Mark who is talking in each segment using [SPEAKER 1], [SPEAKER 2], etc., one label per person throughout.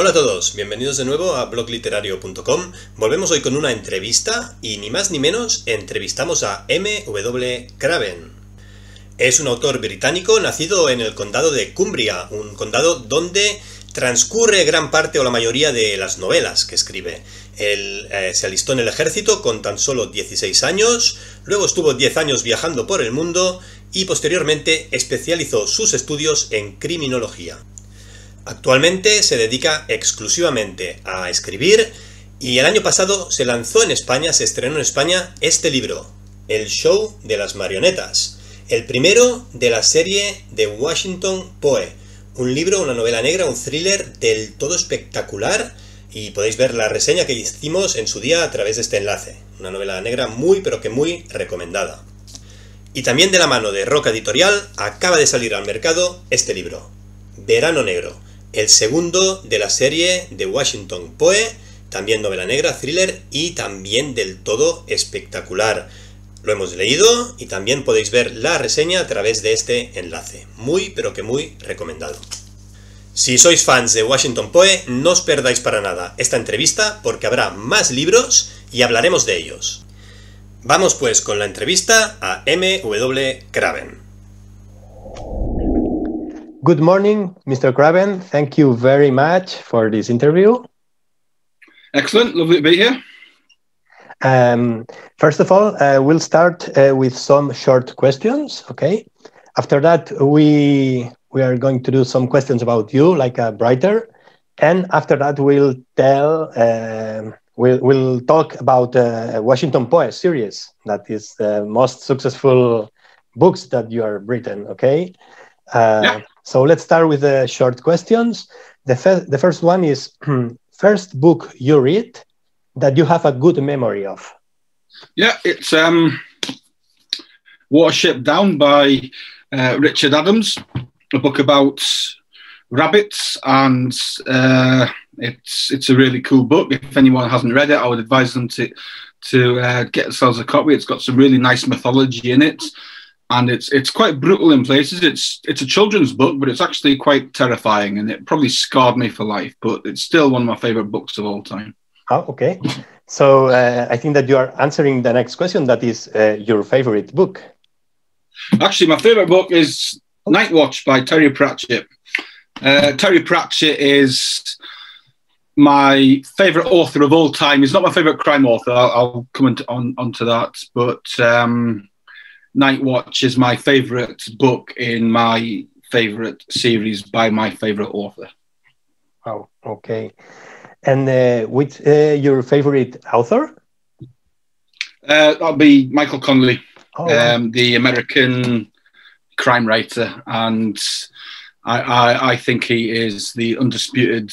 [SPEAKER 1] Hola a todos, bienvenidos de nuevo a blogliterario.com. Volvemos hoy con una entrevista y ni más ni menos entrevistamos a M.W. Craven. Es un autor británico nacido en el condado de Cumbria, un condado donde transcurre gran parte o la mayoría de las novelas que escribe. Él eh, se alistó en el ejército con tan solo 16 años, luego estuvo 10 años viajando por el mundo y posteriormente especializó sus estudios en criminología. Actualmente se dedica exclusivamente a escribir y el año pasado se lanzó en España, se estrenó en España este libro, El Show de las Marionetas, el primero de la serie de Washington Poe, un libro, una novela negra, un thriller del todo espectacular y podéis ver la reseña que hicimos en su día a través de este enlace, una novela negra muy pero que muy recomendada. Y también de la mano de Roca Editorial acaba de salir al mercado este libro, Verano Negro, el segundo de la serie de Washington Poe, también novela negra, thriller y también del todo espectacular. Lo hemos leído y también podéis ver la reseña a través de este enlace. Muy pero que muy recomendado. Si sois fans de Washington Poe, no os perdáis para nada esta entrevista porque habrá más libros y hablaremos de ellos. Vamos pues con la entrevista a M.W. Craven. Good morning, Mr. Craven. Thank you very much for this interview.
[SPEAKER 2] Excellent. Lovely to be here.
[SPEAKER 1] Um, first of all, uh, we'll start uh, with some short questions. Okay. After that, we we are going to do some questions about you, like a writer, and after that, we'll tell. Uh, we'll, we'll talk about uh, Washington Poe series. That is the most successful books that you are written. Okay. Uh, yeah. So let's start with the short questions. The, fe- the first one is first book you read that you have a good memory of.
[SPEAKER 2] Yeah, it's um, Watership Down by uh, Richard Adams, a book about rabbits, and uh, it's it's a really cool book. If anyone hasn't read it, I would advise them to to uh, get themselves a copy. It's got some really nice mythology in it and it's it's quite brutal in places. It's it's a children's book, but it's actually quite terrifying, and it probably scarred me for life. But it's still one of my favorite books of all time.
[SPEAKER 1] Oh, okay. So uh, I think that you are answering the next question. That is uh, your favorite book.
[SPEAKER 2] Actually, my favorite book is Night Watch by Terry Pratchett. Uh, Terry Pratchett is my favorite author of all time. He's not my favorite crime author. I'll, I'll come on, on onto that, but. Um, Night Watch is my favorite book in my favorite series by my favorite author.
[SPEAKER 1] Oh, okay. And uh, which uh, your favorite author?
[SPEAKER 2] Uh, that'll be Michael Connelly, oh, um, the American crime writer, and I, I, I think he is the undisputed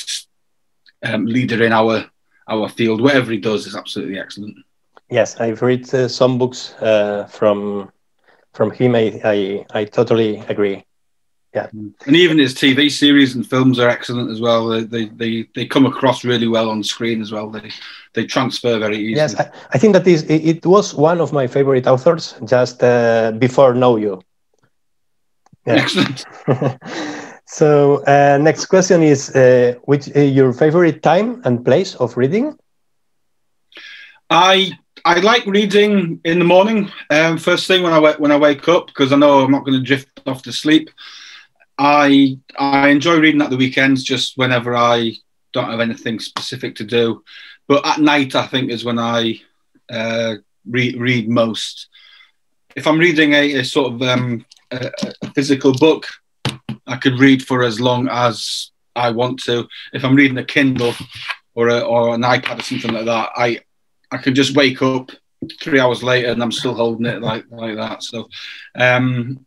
[SPEAKER 2] um, leader in our our field. Whatever he does is absolutely excellent.
[SPEAKER 1] Yes, I've read uh, some books uh, from from him, I, I, I totally agree. Yeah.
[SPEAKER 2] And even his TV series and films are excellent as well. They, they, they, they come across really well on screen as well. They, they transfer very easily.
[SPEAKER 1] Yes, I, I think that is, it, was one of my favorite authors just uh, before Know You.
[SPEAKER 2] Yeah. Excellent.
[SPEAKER 1] so uh, next question is, uh, which uh, your favorite time and place of reading?
[SPEAKER 2] I I like reading in the morning, um, first thing when I when I wake up, because I know I'm not going to drift off to sleep. I I enjoy reading at the weekends, just whenever I don't have anything specific to do. But at night, I think is when I uh, read read most. If I'm reading a, a sort of um, a, a physical book, I could read for as long as I want to. If I'm reading a Kindle or a, or an iPad or something like that, I I can just wake up three hours later and I'm still holding it like like that. So, um,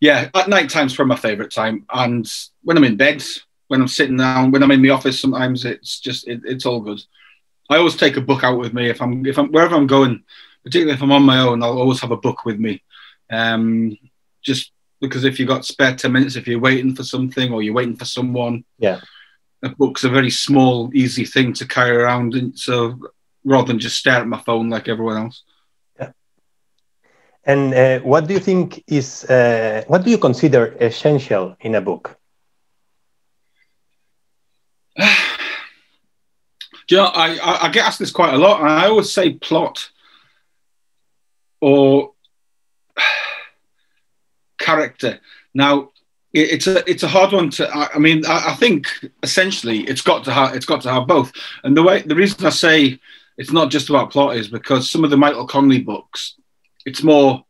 [SPEAKER 2] yeah, at night time's probably my favourite time. And when I'm in bed, when I'm sitting down, when I'm in the office, sometimes it's just it, it's all good. I always take a book out with me if I'm if I'm wherever I'm going, particularly if I'm on my own. I'll always have a book with me, um, just because if you've got spare ten minutes, if you're waiting for something or you're waiting for someone,
[SPEAKER 1] yeah,
[SPEAKER 2] a book's a very small, easy thing to carry around. And so rather than just stare at my phone like everyone else.
[SPEAKER 1] Yeah. And uh, what do you think is uh, what do you consider essential in a book?
[SPEAKER 2] Do you know, I, I, I get asked this quite a lot, and I always say plot or character. Now, it's a it's a hard one to. I, mean, I, I, think essentially it's got to have it's got to have both. And the way the reason I say it's not just about plot is because some of the Michael Connelly books, it's more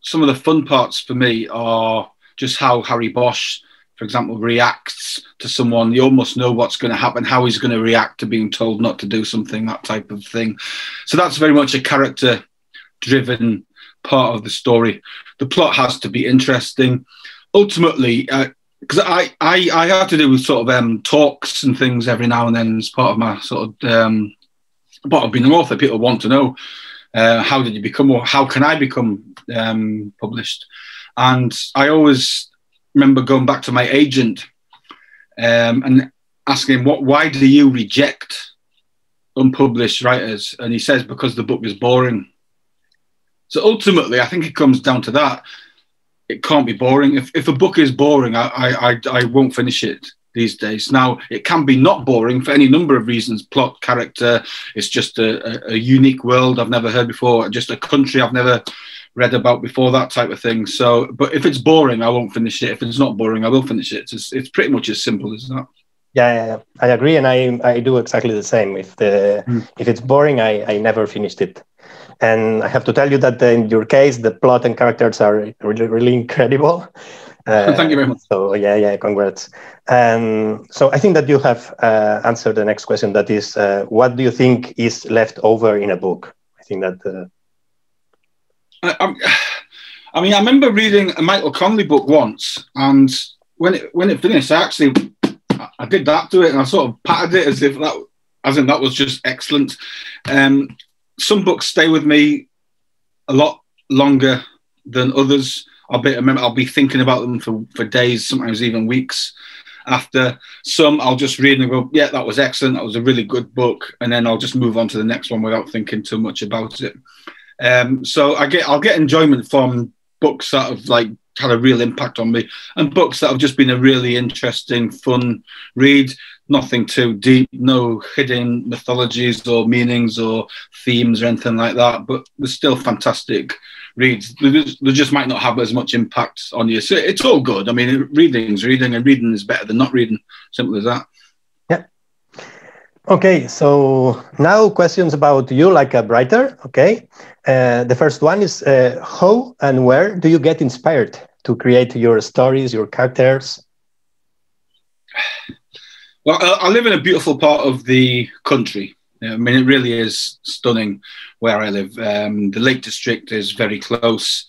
[SPEAKER 2] some of the fun parts for me are just how Harry Bosch, for example, reacts to someone. You almost know what's going to happen, how he's going to react to being told not to do something, that type of thing. So that's very much a character driven part of the story. The plot has to be interesting. Ultimately, because uh, I, I I have to do with sort of um, talks and things every now and then as part of my sort of um, part of being an author. People want to know uh, how did you become, or how can I become um, published? And I always remember going back to my agent um, and asking him, "What? Why do you reject unpublished writers?" And he says, "Because the book is boring." So ultimately, I think it comes down to that. It can't be boring. If, if a book is boring, I, I, I won't finish it these days. Now, it can be not boring for any number of reasons plot, character, it's just a, a, a unique world I've never heard before, just a country I've never read about before, that type of thing. So, but if it's boring, I won't finish it. If it's not boring, I will finish it. It's, it's pretty much as simple as that.
[SPEAKER 3] Yeah, yeah, I agree, and I, I do exactly the same. If the mm. if it's boring, I, I never finished it. And I have to tell you that in your case, the plot and characters are really, really incredible.
[SPEAKER 2] Uh, Thank you very much.
[SPEAKER 3] So yeah, yeah, congrats. And so I think that you have uh, answered the next question. That is, uh, what do you think is left over in a book? I think that. Uh,
[SPEAKER 2] I, I, mean, I remember reading a Michael Connelly book once, and when it when it finished, I actually I did that to it, and I sort of patted it as if that, as in that was just excellent. Um, some books stay with me a lot longer than others. I'll be I'll be thinking about them for, for days, sometimes even weeks after. Some I'll just read and go, yeah, that was excellent. That was a really good book, and then I'll just move on to the next one without thinking too much about it. Um, so I get I'll get enjoyment from books that have like had a real impact on me, and books that have just been a really interesting, fun read nothing too deep, no hidden mythologies or meanings or themes or anything like that. But they're still fantastic reads. They just, might not have as much impact on you. So it's all good. I mean, reading's reading, and reading is better than not reading. Simple as that.
[SPEAKER 3] Yeah. Okay, so now questions about you, like a writer. Okay, uh, the first one is uh, how and where do you get inspired to create your stories, your characters?
[SPEAKER 2] Well, I live in a beautiful part of the country. I mean, it really is stunning where I live. Um, the Lake District is very close.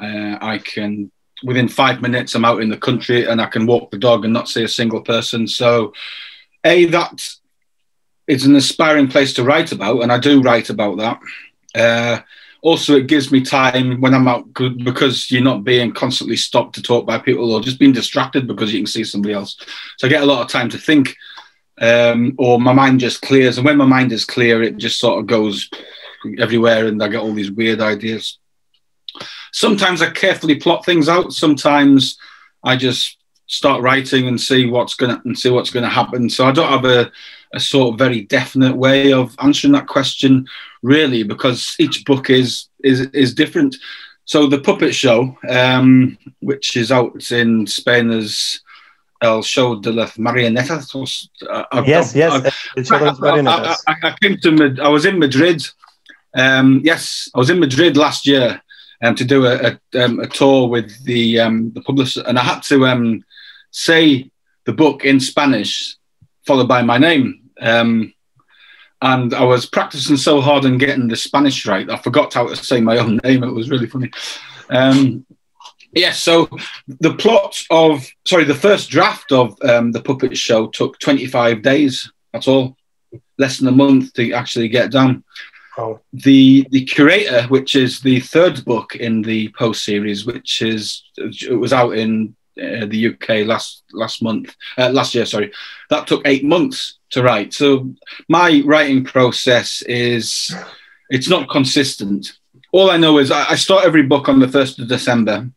[SPEAKER 2] Uh, I can, within five minutes, I'm out in the country and I can walk the dog and not see a single person. So, A, that is an aspiring place to write about, and I do write about that. Uh, also it gives me time when I'm out because you're not being constantly stopped to talk by people or just being distracted because you can see somebody else. So I get a lot of time to think, um, or my mind just clears. And when my mind is clear, it just sort of goes everywhere, and I get all these weird ideas. Sometimes I carefully plot things out. Sometimes I just start writing and see what's gonna and see what's gonna happen. So I don't have a a sort of very definite way of answering that question, really, because each book is is is different. So the puppet show, um, which is out in Spain as El Show de las Marionetas.
[SPEAKER 3] Uh, yes, yes.
[SPEAKER 2] I, I, I, came to. I was in Madrid. Um, yes, I was in Madrid last year um, to do a, a, um, a tour with the um, the publisher, and I had to um, say the book in Spanish followed by my name. Um, and I was practicing so hard and getting the Spanish right, I forgot how to say my own name. It was really funny. Yes, so the plot of, sorry, the first draft of um, the puppet show took 25 days. That's all, less than a month to actually get done. Oh. The the curator, which is the third book in the Poe series, which is it was out in uh, the UK last last month, uh, last year. Sorry, that took eight months to write. So my writing process is it's not consistent. All I know is I, I start every book on the first of December,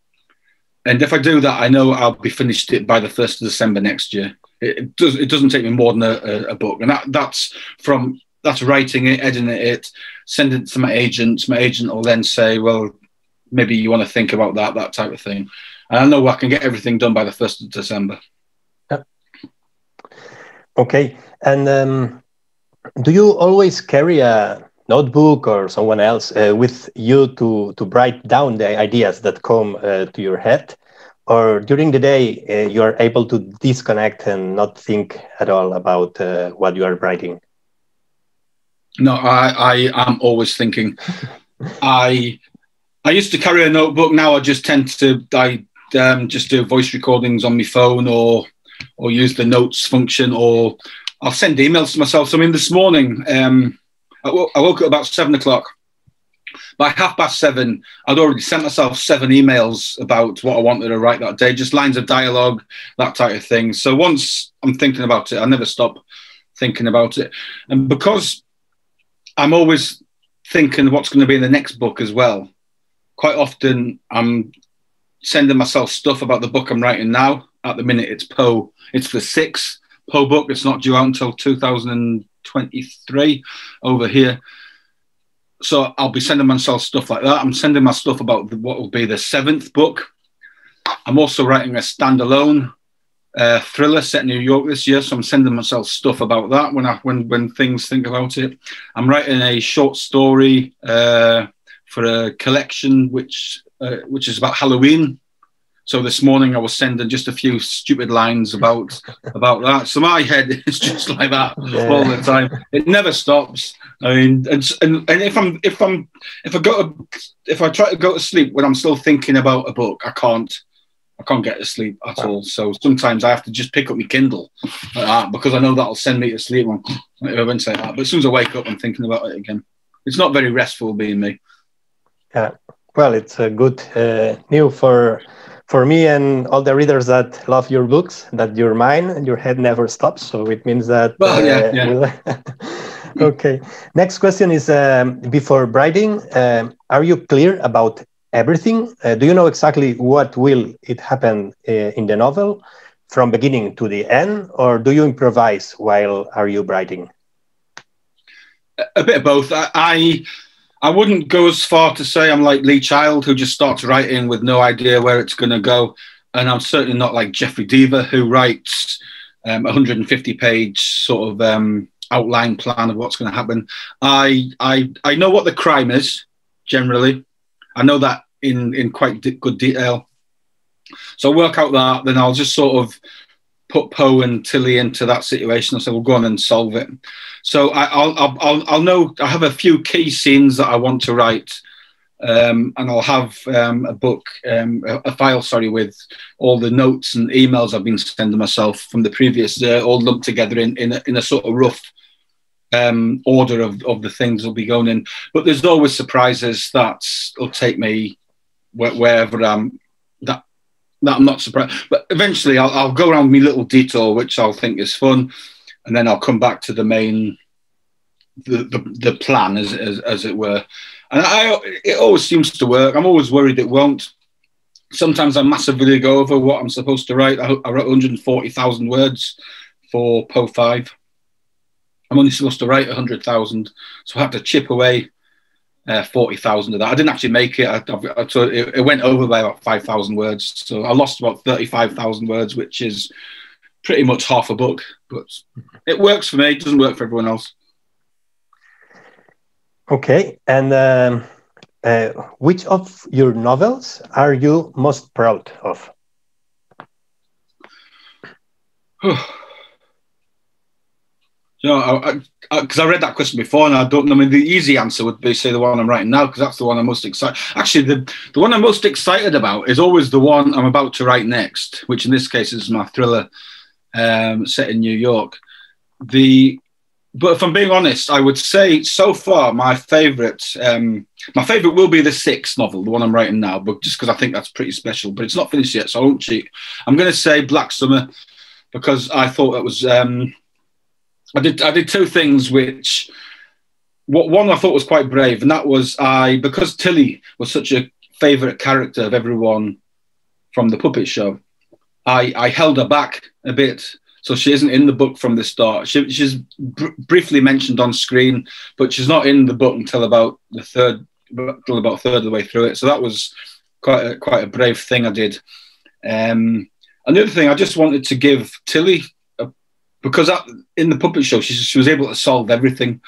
[SPEAKER 2] and if I do that, I know I'll be finished it by the first of December next year. It, does. It doesn't take me more than a, a, book, and that that's from that's writing it, editing it, sending it to my agent. My agent will then say, "Well, maybe you want to think about that, that type of thing." And I know I can get everything done by the first of December.
[SPEAKER 3] Yeah. Okay, and um, do you always carry a notebook or someone else uh, with you to to write down the ideas that come uh, to your head? or during the day uh, you are able to disconnect and not think at all about uh, what you are writing?
[SPEAKER 2] No i i am always thinking. I i used to carry a notebook. Now i just tend to i um, just do voice recordings on my phone or or use the notes function or i'll send emails to myself. So i mean this morning um, I, woke up about seven o'clock by half past seven, I'd already sent myself seven emails about what I wanted to write that day, just lines of dialogue, that type of thing. So once I'm thinking about it, I never stop thinking about it. And because I'm always thinking what's going to be in the next book as well, quite often I'm sending myself stuff about the book I'm writing now. At the minute, it's Poe. It's the sixth Poe book. It's not due out until 2023 over here so I'll be sending myself stuff like that. I'm sending my stuff about what will be the seventh book. I'm also writing a standalone uh, thriller set in New York this year, so I'm sending myself stuff about that when I when when things think about it. I'm writing a short story uh, for a collection which uh, which is about Halloween. So this morning I was sending just a few stupid lines about about that. So my head is just like that yeah. all the time. It never stops. I mean, and, and and if I'm if I'm if I go to, if I try to go to sleep when I'm still thinking about a book, I can't. I can't get to sleep at all. So sometimes I have to just pick up my Kindle like because I know that'll send me to sleep. I won't say that, but as soon as I wake up, I'm thinking about it again. It's not very restful being me.
[SPEAKER 3] Yeah, well, it's a good uh, new for for me and all the readers that love your books that your mind and your head never stops. So it means that.
[SPEAKER 2] Well, uh, yeah, yeah.
[SPEAKER 3] okay. Next question is um, before writing, um, are you clear about everything? Uh, do you know exactly what will it happen uh, in the novel from beginning to the end, or do you improvise while are you writing?
[SPEAKER 2] A bit of both. I, I, I wouldn't go as far to say I'm like Lee Child, who just starts writing with no idea where it's going to go, and I'm certainly not like Jeffrey Deaver, who writes um, 150 page sort of um, outline plan of what's going to happen. I I I know what the crime is generally. I know that in in quite good detail. So I work out that, then I'll just sort of put Poe and Tilly into that situation. I say, "We'll go on and solve it." So I, will I'll, I'll I'll know. I have a few key scenes that I want to write. Um, and I'll have um, a book, um, a, file, sorry, with all the notes and emails I've been sending myself from the previous, uh, all lumped together in in a, in a sort of rough um, order of, of the things will be going in. But there's always surprises that will take me wherever I'm that I'm not surprised. But eventually I'll, I'll go around my little detour, which I'll think is fun, and then I'll come back to the main the the, the plan as, as as it were. And I it always seems to work. I'm always worried it won't. Sometimes I massively go over what I'm supposed to write. I, I wrote 140,000 words for Poe Five. I'm only supposed to write 100,000. So I had to chip away uh, 40,000 of that. I didn't actually make it. I, I, so it, it, went over by about 5,000 words. So I lost about 35,000 words, which is pretty much half a book. But it works for me. It doesn't work for everyone else.
[SPEAKER 3] Okay. And um, uh, which of your novels are you most proud of?
[SPEAKER 2] you know, because I, I, I, read that question before, and I don't. I mean, the easy answer would be say the one I'm writing now, because that's the one I'm most excited. Actually, the the one I'm most excited about is always the one I'm about to write next, which in this case is my thriller um, set in New York. The but if I'm being honest, I would say so far my favourite, um, my favourite will be the sixth novel, the one I'm writing now, but just because I think that's pretty special. But it's not finished yet, so I won't cheat. I'm going to say Black Summer because I thought it was. Um, I did I did two things which what one I thought was quite brave, and that was I because Tilly was such a favourite character of everyone from the puppet show. I, I held her back a bit so she isn't in the book from the start. She, she's br- briefly mentioned on screen, but she's not in the book until about the third, until about third of the way through it. So that was quite a, quite a brave thing I did. Um, another thing, I just wanted to give Tilly, because that, in the puppet show, she, she was able to solve everything.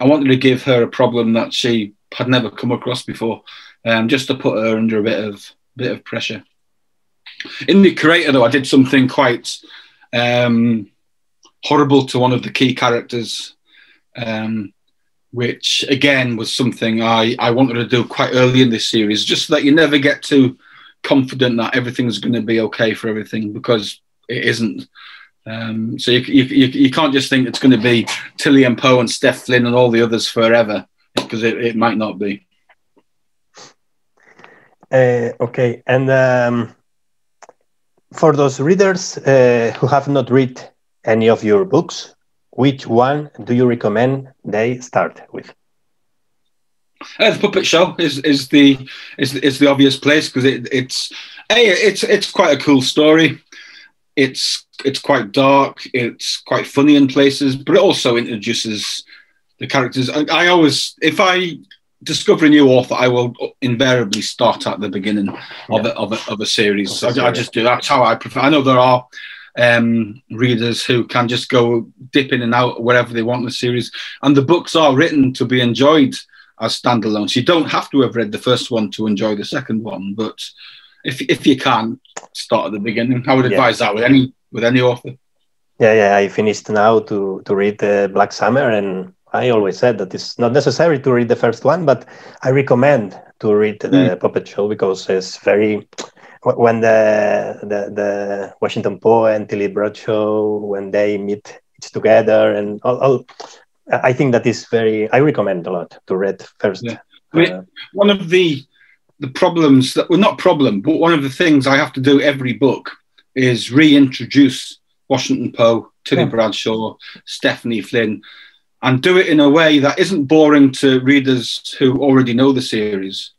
[SPEAKER 2] I wanted to give her a problem that she had never come across before, um, just to put her under a bit of bit of pressure. In the curator, though, I did something quite um, horrible to one of the key characters, um, which again was something I, I wanted to do quite early in this series, just so that you never get too confident that everything's going to be okay for everything because it isn't. Um, so you, you, you, can't just think it's going to be Tilly and Poe and Steph Flynn and all the others forever because it, it might not be.
[SPEAKER 3] Uh, okay, and um, for those readers uh, who have not read any of your books, which one do you recommend they start with?
[SPEAKER 2] Uh, the puppet show is is the is is the obvious place because it, it's a it's it's quite a cool story. It's it's quite dark. It's quite funny in places, but it also introduces the characters. I, I always if I discover a new author, I will invariably start at the beginning yeah. of, a, of, a, of a series. I, I, just do. That's how I prefer. I know there are um, readers who can just go dip in and out wherever they want in the series, and the books are written to be enjoyed as standalones. You don't have to have read the first one to enjoy the second one, but if if you can start at the beginning, I would advise yeah. that with any with any author.
[SPEAKER 3] Yeah, yeah. I finished now to to read uh, Black Summer and I always said that it's not necessary to read the first one, but I recommend to read the mm. Puppet Show because it's very when the the, the Washington Poe and Tilly Bradshaw when they meet each together and all, all, I think that is very. I recommend a lot to read first. Yeah.
[SPEAKER 2] I mean, uh, one of the the problems that well, not problem, but one of the things I have to do every book is reintroduce Washington Poe, Tilly yeah. Bradshaw, Stephanie Flynn, and do it in a way that isn't boring to readers who already know the series,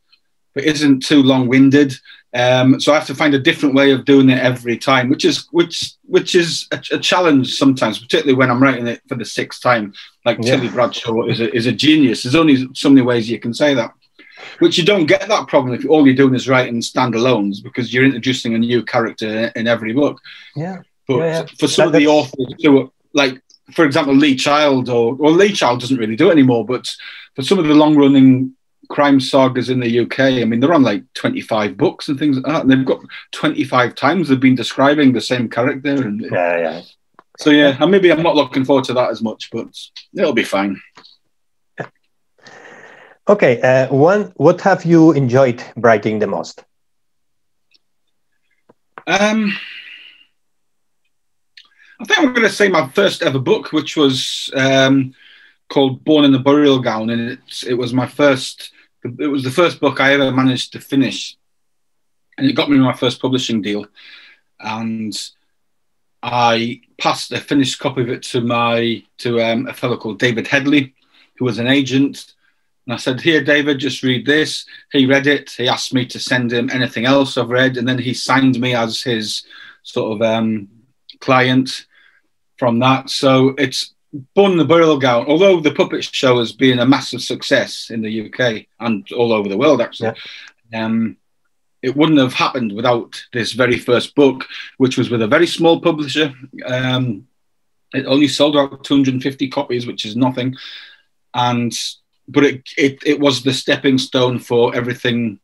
[SPEAKER 2] but isn't too long-winded. Um, so I have to find a different way of doing it every time, which is which which is a, a challenge sometimes, particularly when I'm writing it for the sixth time. Like yeah. Tilly Bradshaw is a, is a genius. There's only so many ways you can say that. Which you don't get that problem if all you're doing is writing standalones because you're introducing a new character in every book.
[SPEAKER 3] Yeah.
[SPEAKER 2] But
[SPEAKER 3] yeah, yeah.
[SPEAKER 2] for some that, of the authors who are like for example, Lee Child, or well, Lee Child doesn't really do it anymore, but for some of the long running crime sagas in the UK, I mean, they're on like 25 books and things like that. And they've got 25 times they've been describing the same character. And
[SPEAKER 3] yeah, yeah.
[SPEAKER 2] So, yeah, and maybe I'm not looking forward to that as much, but it'll be fine.
[SPEAKER 3] Okay, uh, one, what have you enjoyed writing the most?
[SPEAKER 2] Um, I think I'm going to say my first ever book, which was um, called Born in the Burial Gown, and it it was my first. It was the first book I ever managed to finish, and it got me my first publishing deal. And I passed a finished copy of it to my to um, a fellow called David Headley, who was an agent. And I said, "Here, David, just read this." He read it. He asked me to send him anything else I've read, and then he signed me as his sort of um, client from that. So it's Born the Burial Gown, although the puppet show has been a massive success in the UK and all over the world, actually. Yeah. Um, it wouldn't have happened without this very first book, which was with a very small publisher. Um, it only sold out 250 copies, which is nothing. And but it, it it was the stepping stone for everything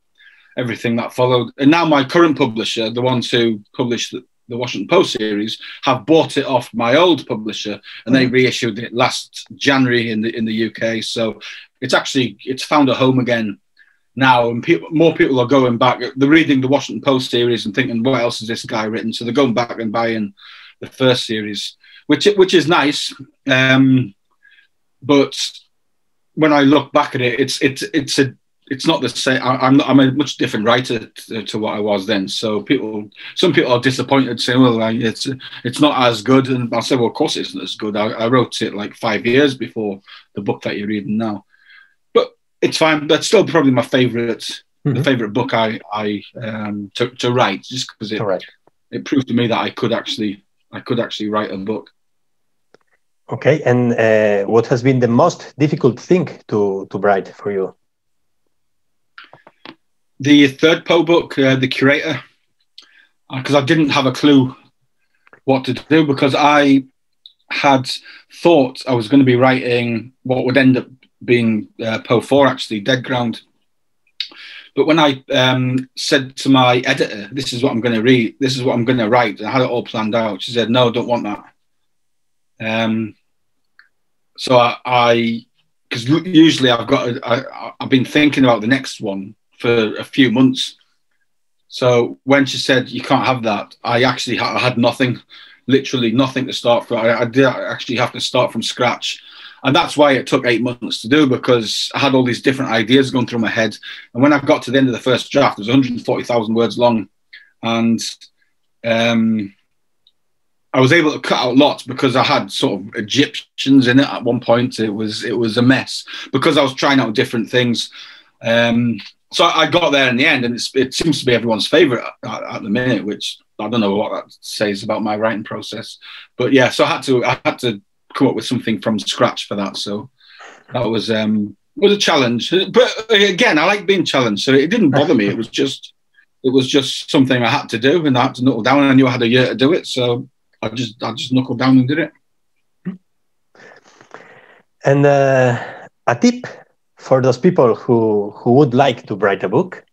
[SPEAKER 2] everything that followed. And now my current publisher, the ones who published the Washington Poe series, have bought it off my old publisher, and they reissued it last January in the in the UK. So it's actually it's found a home again now, and people, more people are going back. They're reading the Washington Poe series and thinking, "What else has this guy written?" So they're going back and buying the first series, which which is nice. Um, but when I look back at it, it's it's it's a it's not the same. I, am I'm a much different writer to, to, what I was then. So people, some people are disappointed, saying, "Well, it's it's not as good." And I said, "Well, of course, it's not as good. I, I, wrote it like five years before the book that you're reading now, but it's fine. That's still probably my favorite, mm-hmm. the favorite book I I um, to, to write, just because it Correct. it proved to me that I could actually I could actually write a book.
[SPEAKER 3] Okay, and uh, what has been the most difficult thing to to write for you?
[SPEAKER 2] The third Poe book, uh, The Curator, because uh, I didn't have a clue what to do because I had thought I was going to be writing what would end up being uh, Poe 4, actually, Dead Ground. But when I um, said to my editor, "This is what I'm going to read. This is what I'm going to write," and I had it all planned out, she said, "No, don't want that." Um, so I, because usually I've got, a, I, I've been thinking about the next one for a few months. So when she said you can't have that, I actually ha- I had nothing, literally nothing to start from. I, I did actually have to start from scratch and that's why it took eight months to do because I had all these different ideas going through my head. And when I got to the end of the first draft, it was 140,000 words long, and um, I was able to cut out lots because I had sort of Egyptians in it at one point. It was it was a mess because I was trying out different things. Um, so I got there in the end, and it seems to be everyone's favorite at, at, the minute, which I don't know what that says about my writing process. But yeah, so I had to I had to come up with something from scratch for that. So that was um, was a challenge. But again, I like being challenged, so it didn't bother me. It was just it was just something I had to do, and I had to knuckle down. And I knew I had a year to do it, so I just I just knuckled down and did it.
[SPEAKER 3] And uh, a tip for those people who who would like to write a book.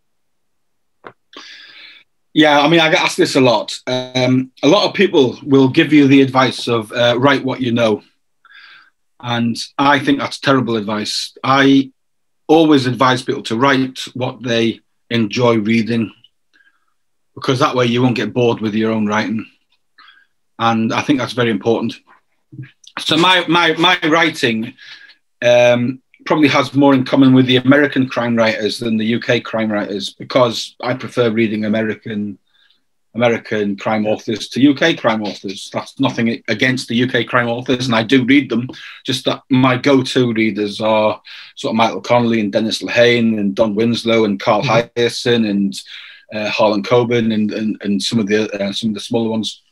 [SPEAKER 2] Yeah, I mean, I get asked this a lot. Um, a lot of people will give you the advice of uh, write what you know. And I think that's terrible advice. I always advise people to write what they enjoy reading because that way you won't get bored with your own writing. And I think that's very important. So my my my writing um, probably has more in common with the American crime writers than the UK crime writers because I prefer reading American American crime authors to UK crime authors. That's nothing against the UK crime authors, and I do read them. Just that my go-to readers are sort of Michael Connelly and Dennis Lehane and Don Winslow and Carl mm-hmm. Hiaasen and uh, Harlan Coben and, and, and some of the uh, some of the smaller ones.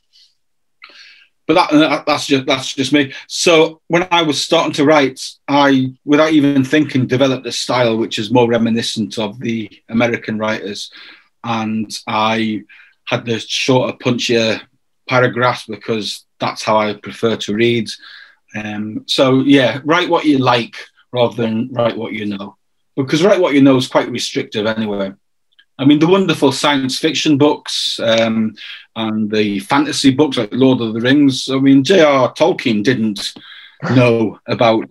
[SPEAKER 2] But that, that's just that's just me. So when I was starting to write, I, without even thinking, developed a style which is more reminiscent of the American writers, and I had the shorter, punchier paragraphs because that's how I prefer to read. Um, so yeah, write what you like rather than write what you know, because write what you know is quite restrictive anyway. I mean, the wonderful science fiction books um, and the fantasy books like Lord of the Rings. I mean, J.R. Tolkien didn't know about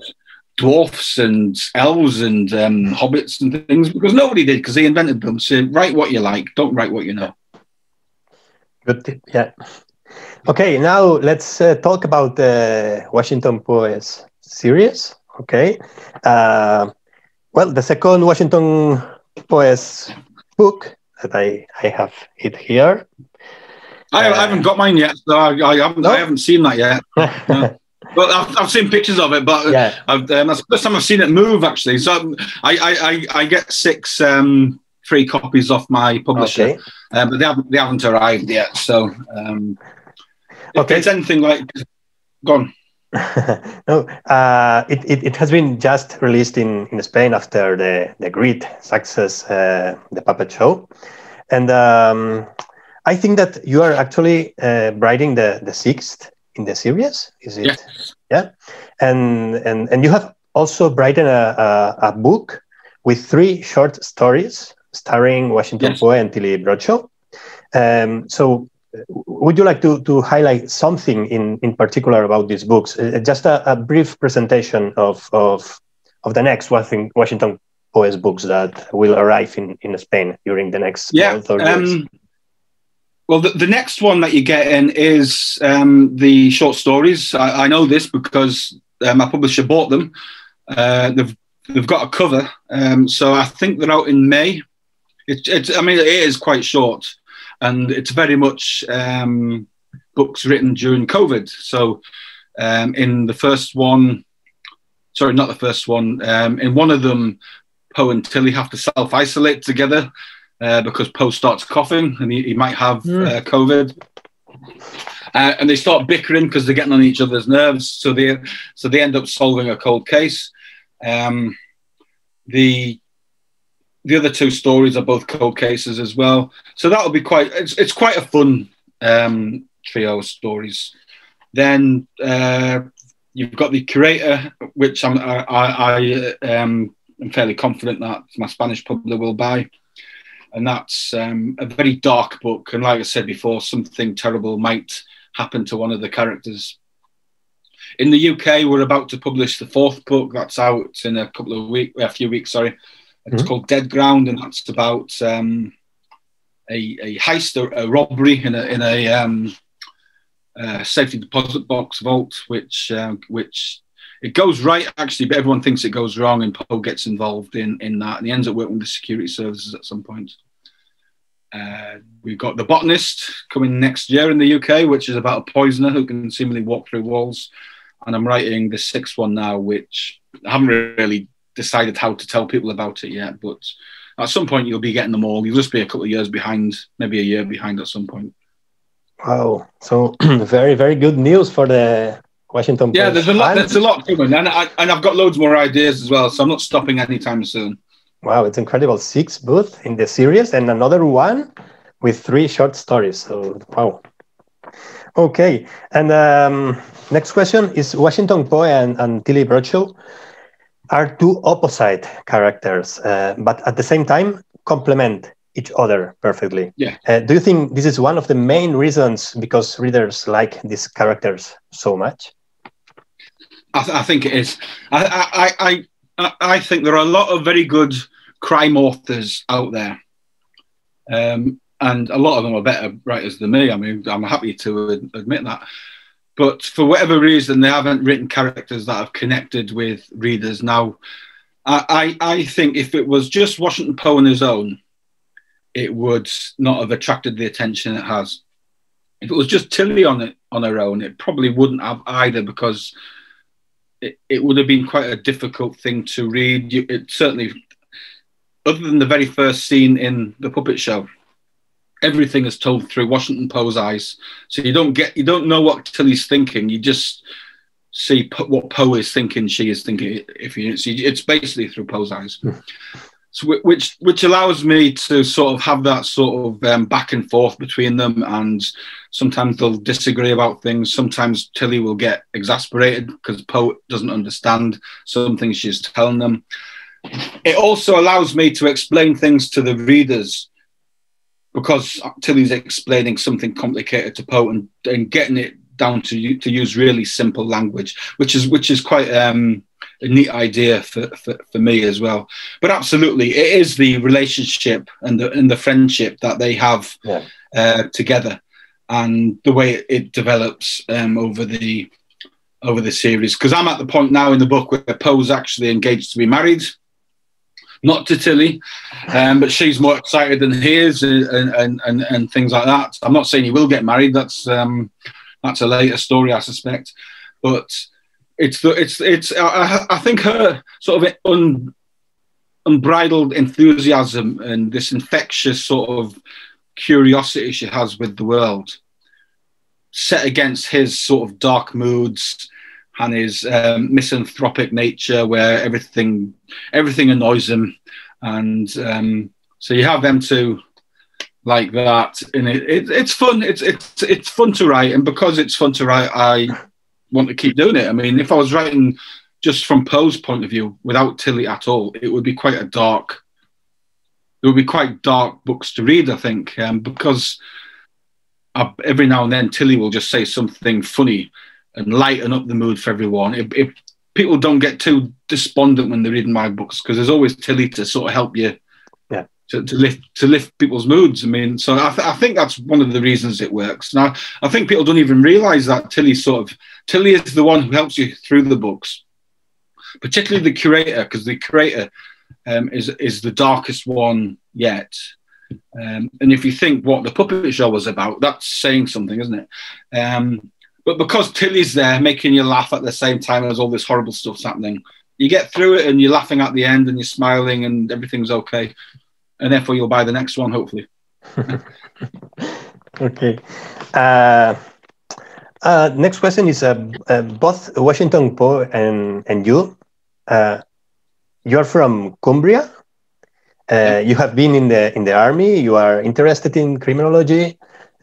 [SPEAKER 2] dwarfs and elves and um, hobbits and things because nobody did because he invented them. So write what you like, don't write what you know.
[SPEAKER 3] Good tip. Yeah. Okay, now let's uh, talk about the Washington Poe's series. Okay. Uh, well, the second Washington Poe's book that I, I have it here.
[SPEAKER 2] I, uh, I haven't got mine yet, so I, I haven't no? I haven't seen that yet. no. But I've, I've seen pictures of it, but yeah. um, that's the first time I've seen it move actually. So I I, I, I get six um, free copies off my publisher, okay. uh, but they haven't they haven't arrived yet. So um, if okay. it's anything like, gone.
[SPEAKER 3] no, uh, it, it, it, has been just released in, in Spain after the, the great success, uh, the Puppet Show. And um, I think that you are actually uh, writing the, the sixth in the series. Is it? Yeah. And, and, and you have also written a, a, a book with three short stories starring Washington yes. Poe and Tilly Bradshaw. Um, so, would you like to, to highlight something in, in particular about these books? Uh, just a, a, brief presentation of, of, of the next Washington Poe's books that will arrive in, in Spain during the next yeah, month or years. Um,
[SPEAKER 2] well, the, the, next one that you get in is um, the short stories. I, I, know this because uh, my publisher bought them. Uh, they've they've got a cover, um, so I think they're out in May. It's, it's, I mean, it is quite short, and it's very much um, books written during COVID. So, um, in the first one, sorry, not the first one. Um, in one of them, Poe and Tilly have to self isolate together uh, because Poe starts coughing and he, he might have mm. uh, COVID. uh, and they start bickering because they're getting on each other's nerves. So they so they end up solving a cold case. Um, the the other two stories are both cold cases as well. So that'll be quite. It's it's quite a fun um, trio of stories. Then uh, you've got the curator, which I'm I, I um, am fairly confident that my Spanish publisher will buy and that's um, a very dark book. And like I said before, something terrible might happen to one of the characters. In the UK, we're about to publish the fourth book. That's out in a couple of weeks, a few weeks. Sorry, it's mm-hmm. called Dead Ground, and that's about um, a, a heist, a, a, robbery in a in a um, uh, safety deposit box vault, which uh, which it goes right actually, but everyone thinks it goes wrong, and Poe gets involved in in that, and he ends up working with the security services at some point. Uh, we've got the botanist coming next year in the UK, which is about a poisoner who can seemingly walk through walls. And I'm writing the sixth one now, which I haven't really decided how to tell people about it yet. But at some point, you'll be getting them all. You'll just be a couple of years behind, maybe a year behind at some point.
[SPEAKER 3] Wow! So very, very good news for the Washington.
[SPEAKER 2] Yeah, there's a lot. There's a lot coming, and I, and I've got loads more ideas as well. So I'm not stopping anytime soon.
[SPEAKER 3] Wow, it's incredible. Six booths in the series and another one with three short stories. So, wow. Okay. And um, next question is Washington Poe and, and Tilly Bradshaw are two opposite characters, uh, but at the same time complement each other perfectly.
[SPEAKER 2] Yeah.
[SPEAKER 3] Uh, do you think this is one of the main reasons because readers like these characters so much?
[SPEAKER 2] I, th- I think it is. I, I, I, I think there are a lot of very good crime authors out there. Um, and a lot of them are better writers than me. I mean, I'm happy to admit that. But for whatever reason, they haven't written characters that have connected with readers. Now, I, I, think if it was just Washington Poe on his own, it would not have attracted the attention it has. If it was just Tilly on it on her own, it probably wouldn't have either because it, it would have been quite a difficult thing to read. It certainly, other than the very first scene in the puppet show, everything is told through Washington Poe's eyes. So you don't get, you don't know what Tilly's thinking. You just see what Poe is thinking. She is thinking. If you see, it's basically through Poe's eyes. Hmm so which which allows me to sort of have that sort of um, back and forth between them and sometimes they'll disagree about things sometimes tilly will get exasperated because poe doesn't understand some things she's telling them it also allows me to explain things to the readers because tilly's explaining something complicated to poe and, and getting it down to to use really simple language which is which is quite um a neat idea for, for, for me as well. But absolutely, it is the relationship and the and the friendship that they have yeah. uh, together, and the way it, develops um, over the over the series. Because I'm at the point now in the book where Poe's actually engaged to be married. Not to Tilly, um, but she's more excited than he is, and, and, and, and things like that. I'm not saying he will get married. That's um, that's a later story, I suspect. But it's the it's it's I, I think her sort of un, unbridled enthusiasm and this infectious sort of curiosity she has with the world set against his sort of dark moods and his um, misanthropic nature where everything everything annoys him and um, so you have them two like that and it, it, it's fun it's it's it's fun to write and because it's fun to write i want to keep doing it. I mean, if I was writing just from Poe's point of view, without Tilly at all, it would be quite a dark. It would be quite dark books to read, I think, um, because I, every now and then Tilly will just say something funny and lighten up the mood for everyone. If, if people don't get too despondent when they're reading my books, because there's always Tilly to sort of help you to, to lift to lift people's moods. I mean, so I, th- I think that's one of the reasons it works. Now, I think people don't even realise that Tilly sort of Tilly is the one who helps you through the books, particularly the curator, because the curator um, is is the darkest one yet. Um, and if you think what the puppet show was about, that's saying something, isn't it? Um, but because Tilly's there making you laugh at the same time as all this horrible stuff's happening, you get through it and you're laughing at the end and you're smiling and everything's okay and therefore you'll buy the next one, hopefully.
[SPEAKER 3] okay. Uh, Uh, next question is uh, uh, both Washington Poe and, and you, uh, you're from Cumbria. Uh, you have been in the in the army. You are interested in criminology.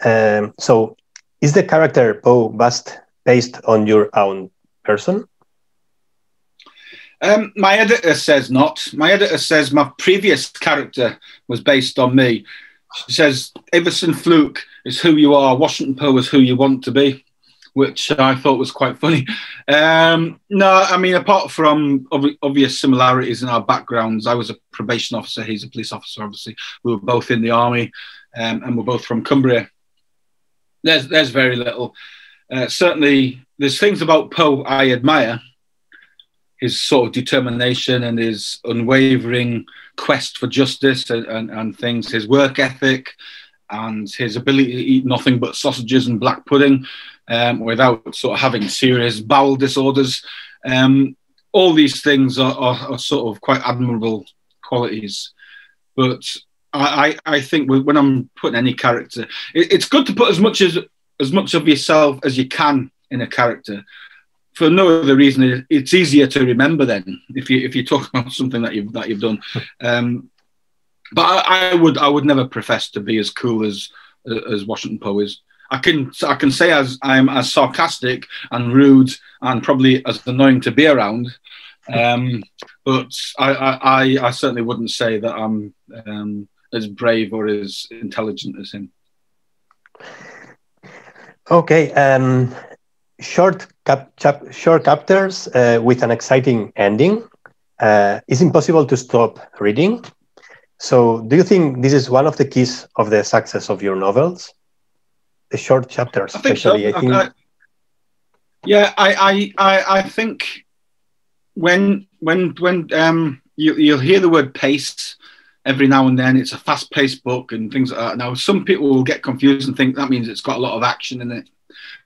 [SPEAKER 3] Um, so, is the character Poe Bast based on your own person?
[SPEAKER 2] Um, my editor says not. My editor says my previous character was based on me. She says Avison Fluke is who you are. Washington Poe is who you want to be which I thought was quite funny. Um, no, I mean, apart from ob- obvious similarities in our backgrounds, I was a probation officer, he's a police officer, obviously. We were both in the army um, and we're both from Cumbria. There's, there's very little. Uh, certainly, there's things about Poe I admire his sort of determination and his unwavering quest for justice and, and, and things, his work ethic and his ability to eat nothing but sausages and black pudding um, without sort of having serious bowel disorders. Um, all these things are, are, are, sort of quite admirable qualities. But I, I, think when I'm putting any character, it, it's good to put as much as as much of yourself as you can in a character. For no other reason, it's easier to remember then if you if you talk about something that you've that you've done. Um, but I, I, would I would never profess to be as cool as as Washington Poe is. I can I can say as I'm as sarcastic and rude and probably as annoying to be around, um, but I, I, I certainly wouldn't say that I'm um, as brave or as intelligent as him.
[SPEAKER 3] Okay, um, short cap, chap, short chapters uh, with an exciting ending. Uh, it's impossible to stop reading. So, do you think this is one of the keys of the success of your novels? the short chapters,
[SPEAKER 2] I especially. So. I think. I, yeah, I, I, I, think when when when um you you'll hear the word pace every now and then. It's a fast-paced book and things like that. Now, some people will get confused and think that means it's got a lot of action in it.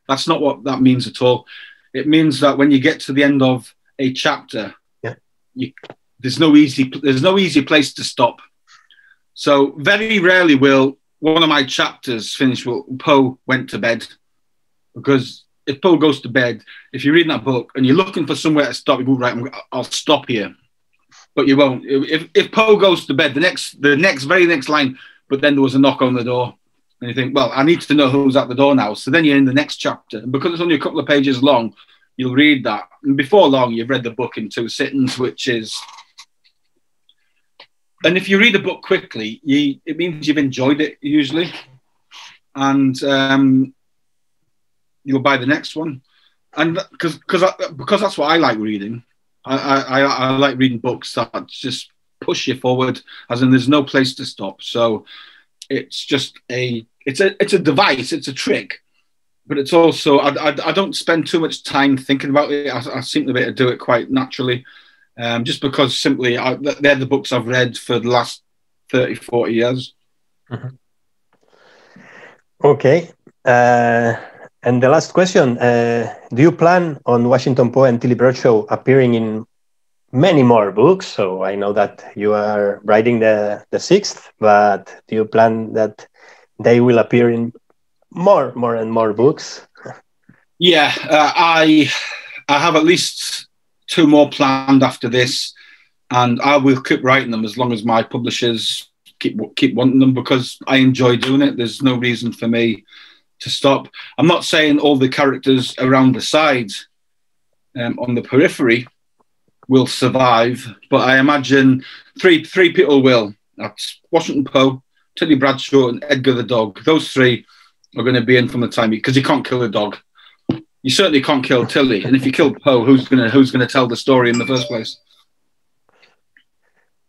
[SPEAKER 2] That's not what that means at all. It means that when you get to the end of a chapter,
[SPEAKER 3] yeah.
[SPEAKER 2] you, there's no easy there's no easy place to stop. So very rarely will one of my chapters finish with Poe went to bed because if Poe goes to bed, if you're reading that book and you're looking for somewhere to stop, you go right. I'll stop here, but you won't. If if Poe goes to bed, the next the next very next line, but then there was a knock on the door, and you think, well, I need to know who's at the door now. So then you're in the next chapter, and because it's only a couple of pages long, you'll read that, and before long, you've read the book in two sittings, which is and if you read a book quickly, you, it means you've enjoyed it usually, and um, you'll buy the next one. And because because because that's what I like reading. I, I, I like reading books that just push you forward, as in there's no place to stop. So it's just a it's a it's a device, it's a trick, but it's also I, I, I don't spend too much time thinking about it. I, I seem to be able to do it quite naturally um, just because simply I, they're the books I've read for the last 30, 40 years.
[SPEAKER 3] Mm-hmm. Okay. Uh, and the last question uh, Do you plan on Washington Poe and Tilly Bradshaw appearing in many more books? So I know that you are writing the, the sixth, but do you plan that they will appear in more, more and more books?
[SPEAKER 2] Yeah, uh, I I have at least two more planned after this, and I will keep writing them as long as my publishers keep keep wanting them because I enjoy doing it. There's no reason for me to stop. I'm not saying all the characters around the sides um, on the periphery will survive, but I imagine three three people will. That's Washington Poe, Tilly Bradshaw, and Edgar the dog. Those three are going to be in from the time because you can't kill a dog you certainly can't kill Tilly. And if you kill Poe, who's gonna who's gonna tell the story in the first place?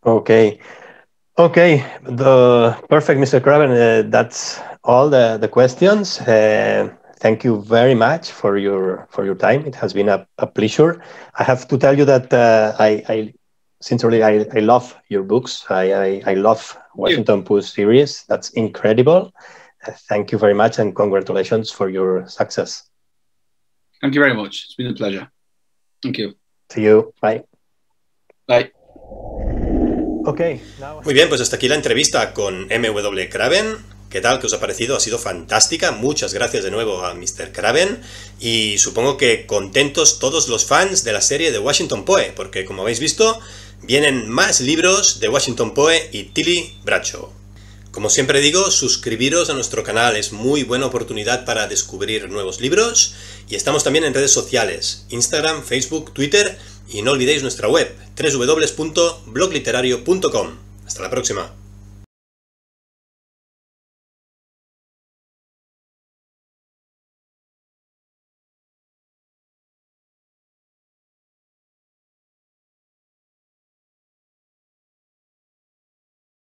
[SPEAKER 3] Okay, okay. The perfect, Mr. Craven. Uh, that's all the the questions. Uh, thank you very much for your for your time. It has been a, a pleasure. I have to tell you that uh, I, I sincerely I, I love your books. I I, I love Washington Poe's series. That's incredible. Uh, thank you very much and congratulations for your success.
[SPEAKER 2] Thank you very much. It's been a pleasure. Thank you.
[SPEAKER 3] See you. Bye.
[SPEAKER 2] Bye.
[SPEAKER 3] Okay.
[SPEAKER 1] Muy bien, pues hasta aquí la entrevista con MW Craven. ¿Qué tal? ¿Qué os ha parecido? Ha sido fantástica. Muchas gracias de nuevo a Mr. Craven y supongo que contentos todos los fans de la serie de Washington Poe, porque como habéis visto, vienen más libros de Washington Poe y Tilly Bradshaw. Como siempre digo, suscribiros a nuestro canal es muy buena oportunidad para descubrir nuevos libros y estamos también en redes sociales, Instagram, Facebook, Twitter y no olvidéis nuestra web www.blogliterario.com. Hasta la próxima.